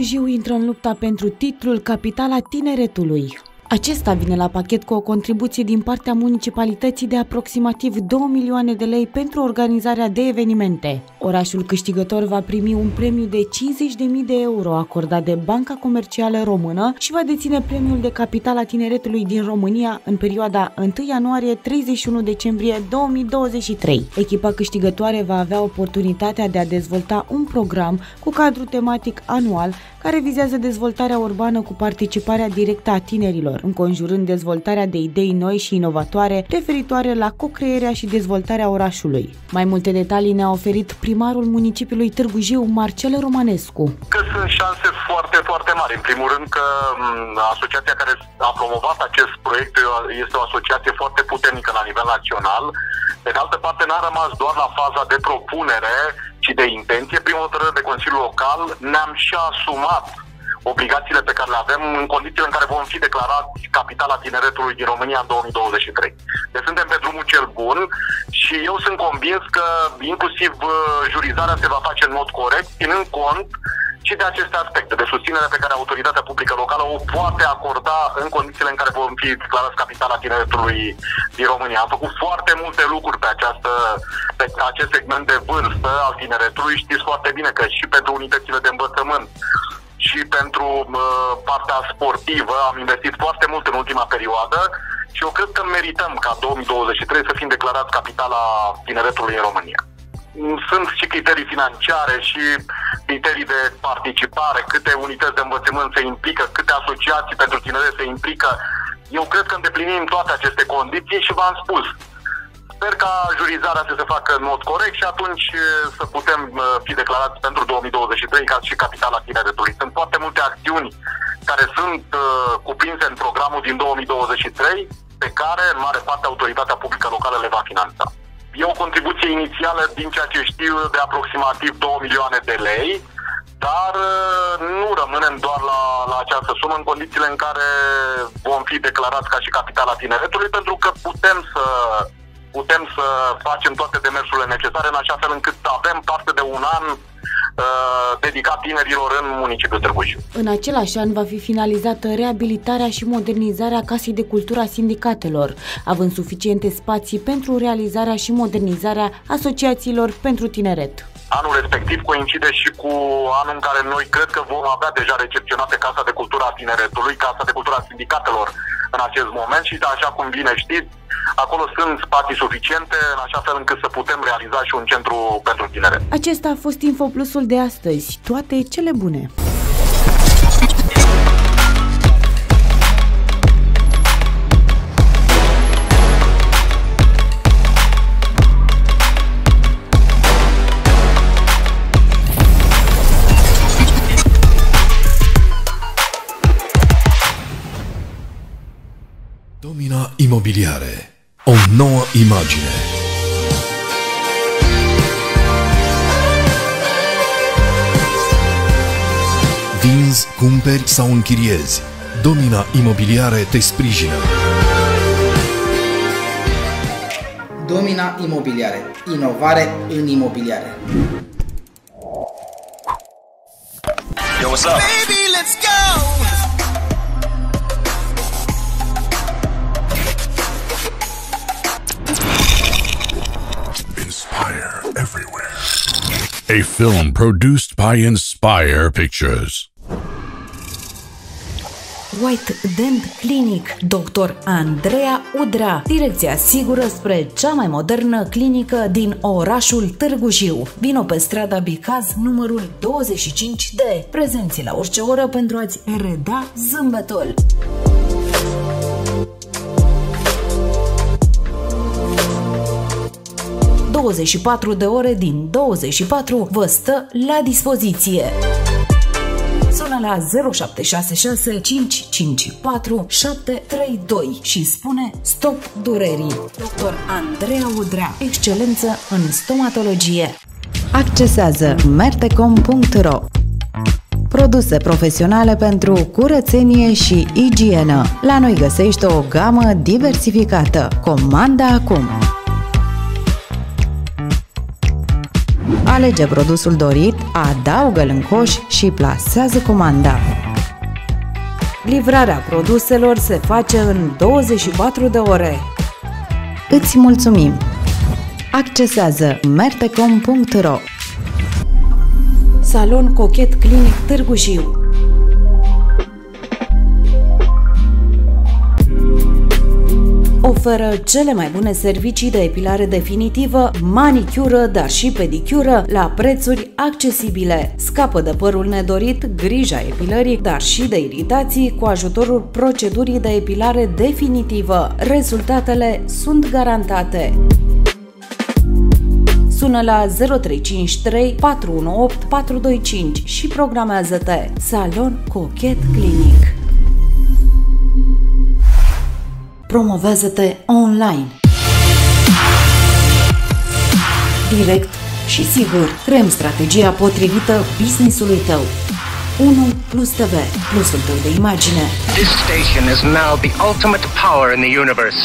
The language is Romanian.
Jiu intră în lupta pentru titlul Capitala Tineretului. Acesta vine la pachet cu o contribuție din partea municipalității de aproximativ 2 milioane de lei pentru organizarea de evenimente. Orașul câștigător va primi un premiu de 50.000 de euro acordat de Banca Comercială Română și va deține premiul de capital a tineretului din România în perioada 1 ianuarie-31 decembrie 2023. Echipa câștigătoare va avea oportunitatea de a dezvolta un program cu cadru tematic anual care vizează dezvoltarea urbană cu participarea directă a tinerilor, înconjurând dezvoltarea de idei noi și inovatoare referitoare la co-crearea și dezvoltarea orașului. Mai multe detalii ne-a oferit primarul municipiului Târgu Jiu, Marcel Romanescu. Că sunt șanse foarte, foarte mari. În primul rând că asociația care a promovat acest proiect este o asociație foarte puternică la nivel național. Pe de altă parte, n-a rămas doar la faza de propunere, ci de intenție. Prin hotărâre de Consiliul Local ne-am și asumat obligațiile pe care le avem în condițiile în care vom fi declarat capitala tineretului din România în 2023. Deci suntem pe drumul cel bun și eu sunt convins că inclusiv uh, jurizarea se va face în mod corect, ținând cont și de aceste aspecte, de susținere pe care autoritatea publică locală o poate acorda în condițiile în care vom fi declarați capitala tineretului din România. Am făcut foarte multe lucruri pe, această, pe acest segment de vârstă al tineretului. Știți foarte bine că și pentru unitățile de învățământ și pentru uh, partea sportivă am investit foarte mult în ultima perioadă și eu cred că merităm ca 2023 să fim declarați capitala tineretului în România. Sunt și criterii financiare și criterii de participare, câte unități de învățământ se implică, câte asociații pentru tineret se implică. Eu cred că îndeplinim toate aceste condiții și v-am spus, Sper ca jurizarea să se facă în mod corect și atunci să putem fi declarați pentru 2023 ca și capitala tineretului. Sunt foarte multe acțiuni care sunt cuprinse în programul din 2023 pe care, în mare parte, autoritatea publică locală le va finanța. E o contribuție inițială, din ceea ce știu, de aproximativ 2 milioane de lei, dar nu rămânem doar la, la această sumă în condițiile în care vom fi declarați ca și capitala tineretului, pentru că putem să putem să facem toate demersurile necesare în așa fel încât avem parte de un an uh, dedicat tinerilor în municipiul Târgu Jiu. În același an va fi finalizată reabilitarea și modernizarea Casei de Cultură a Sindicatelor, având suficiente spații pentru realizarea și modernizarea asociațiilor pentru tineret. Anul respectiv coincide și cu anul în care noi cred că vom avea deja recepționate Casa de Cultură a Tineretului, Casa de Cultură a Sindicatelor în acest moment și așa cum bine știți, acolo sunt spații suficiente în așa fel încât să putem realiza și un centru pentru tinere. Acesta a fost InfoPlusul de astăzi. Toate cele bune! Domina Imobiliare. O nouă imagine. Vinzi, cumperi sau închiriezi. Domina Imobiliare te sprijină. Domina Imobiliare. Inovare în imobiliare. Yo, what's up? Baby, let's go! A film produced by Inspire Pictures. White Dent Clinic, Dr. Andreea Udrea, direcția sigură spre cea mai modernă clinică din orașul Târgu Jiu. Vino pe strada Bicaz numărul 25D. Prezenți la orice oră pentru a-ți reda zâmbetul. 24 de ore din 24 vă stă la dispoziție. Sună la 0766 554 732 și spune Stop durerii. Dr. Andreea Udrea, excelență în stomatologie. Accesează mertecom.ro Produse profesionale pentru curățenie și igienă. La noi găsești o gamă diversificată. Comanda acum! Alege produsul dorit, adaugă-l în coș și plasează comanda. Livrarea produselor se face în 24 de ore. Îți mulțumim! Accesează mertecom.ro Salon Cochet Clinic Târgu Jiu oferă cele mai bune servicii de epilare definitivă, manicură, dar și pedicură la prețuri accesibile. Scapă de părul nedorit, grija epilării, dar și de iritații cu ajutorul procedurii de epilare definitivă. Rezultatele sunt garantate. Sună la 0353 418 425 și programează-te. Salon Cochet Clinic. Promovează-te online. Direct și sigur, creăm strategia potrivită businessului tău. 1 plus TV, plusul tău de imagine. This station is now the ultimate power in the universe.